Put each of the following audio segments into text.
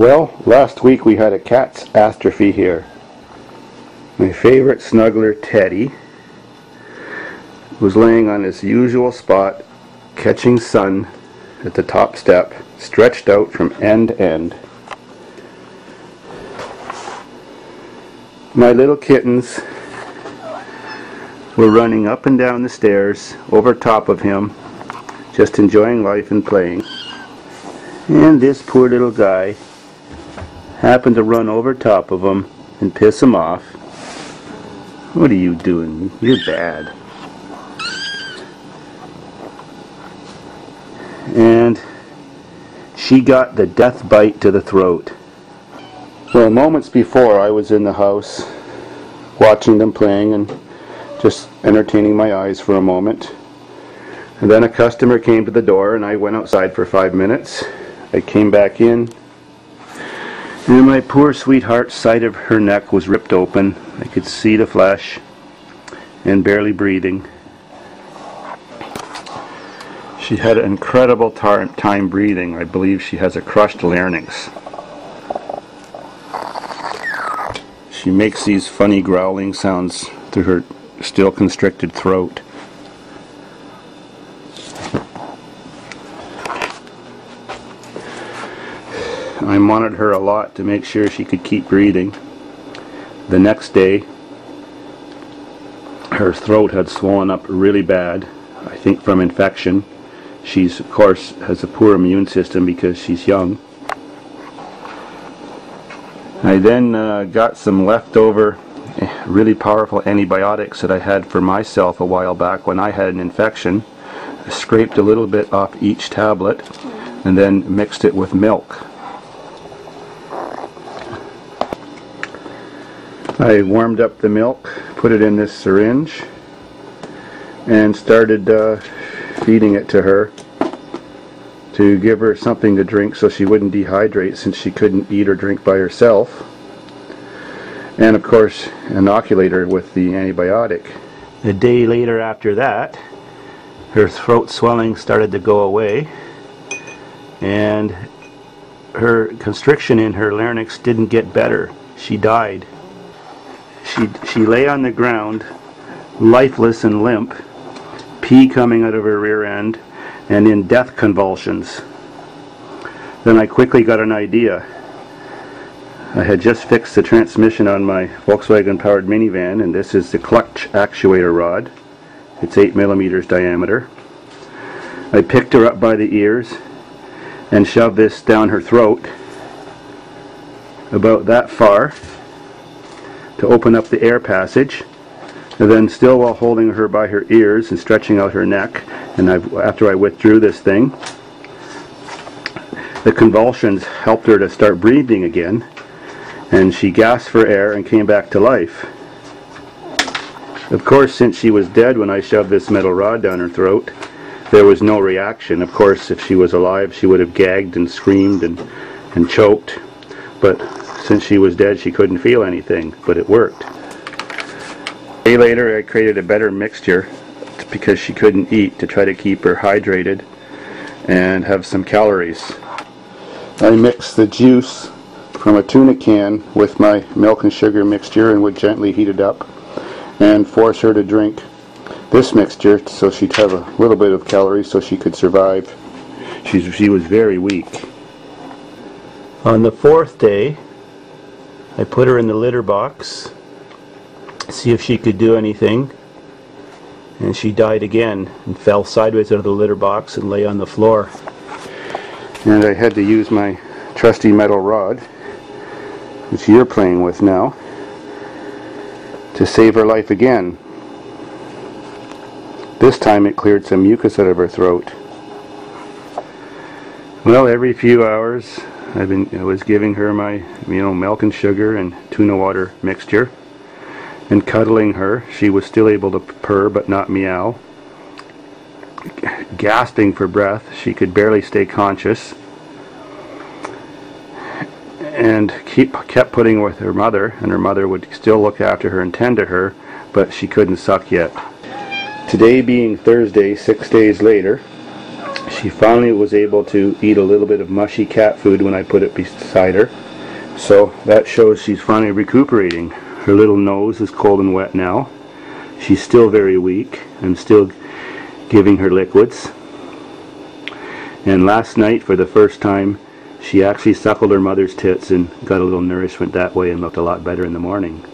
Well, last week we had a catastrophe here. My favorite snuggler, Teddy, was laying on his usual spot, catching sun at the top step, stretched out from end to end. My little kittens were running up and down the stairs over top of him, just enjoying life and playing. And this poor little guy happened to run over top of him and piss him off. What are you doing? You're bad. And she got the death bite to the throat. Well, moments before I was in the house watching them playing and just entertaining my eyes for a moment. And then a customer came to the door and I went outside for five minutes. I came back in and my poor sweetheart's side of her neck was ripped open. I could see the flesh and barely breathing. She had an incredible time breathing. I believe she has a crushed larynx. She makes these funny growling sounds through her still constricted throat. I monitored her a lot to make sure she could keep breathing. The next day, her throat had swollen up really bad, I think from infection. She's, of course, has a poor immune system because she's young. I then uh, got some leftover eh, really powerful antibiotics that I had for myself a while back when I had an infection. I scraped a little bit off each tablet and then mixed it with milk. I warmed up the milk, put it in this syringe, and started uh, feeding it to her to give her something to drink so she wouldn't dehydrate since she couldn't eat or drink by herself. And of course, inoculate her with the antibiotic. A day later after that, her throat swelling started to go away and her constriction in her larynx didn't get better. She died. She, she lay on the ground, lifeless and limp, pee coming out of her rear end, and in death convulsions. Then I quickly got an idea. I had just fixed the transmission on my Volkswagen powered minivan, and this is the clutch actuator rod. It's 8 millimeters diameter. I picked her up by the ears and shoved this down her throat about that far to open up the air passage and then still while holding her by her ears and stretching out her neck and I've, after I withdrew this thing the convulsions helped her to start breathing again and she gasped for air and came back to life. Of course since she was dead when I shoved this metal rod down her throat there was no reaction. Of course if she was alive she would have gagged and screamed and, and choked. But since she was dead she couldn't feel anything but it worked a day later, I created a better mixture because she couldn't eat to try to keep her hydrated and have some calories. I mixed the juice from a tuna can with my milk and sugar mixture and would gently heat it up and force her to drink this mixture so she'd have a little bit of calories so she could survive. She's, she was very weak. On the fourth day, I put her in the litter box see if she could do anything. And she died again and fell sideways out of the litter box and lay on the floor. And I had to use my trusty metal rod which you're playing with now to save her life again. This time it cleared some mucus out of her throat. Well every few hours I've been I was giving her my you know milk and sugar and tuna water mixture and cuddling her. She was still able to purr but not meow. Gasping for breath, she could barely stay conscious. And keep, kept putting with her mother, and her mother would still look after her and tend to her, but she couldn't suck yet. Today being Thursday, six days later, She finally was able to eat a little bit of mushy cat food when I put it beside her. So that shows she's finally recuperating. Her little nose is cold and wet now. She's still very weak. I'm still giving her liquids. And last night, for the first time, she actually suckled her mother's tits and got a little nourishment that way and looked a lot better in the morning.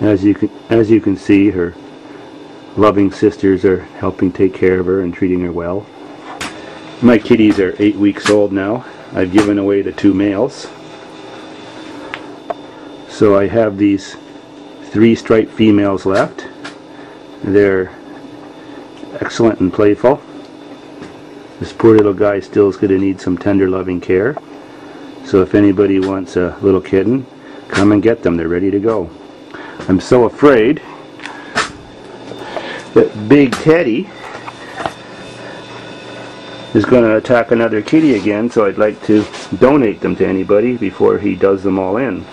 As you can, as you can see, her loving sisters are helping take care of her and treating her well. My kitties are eight weeks old now. I've given away the two males. So I have these three striped females left. They're excellent and playful. This poor little guy still is going to need some tender loving care. So if anybody wants a little kitten, come and get them. They're ready to go. I'm so afraid that Big Teddy is going to attack another kitty again, so I'd like to donate them to anybody before he does them all in.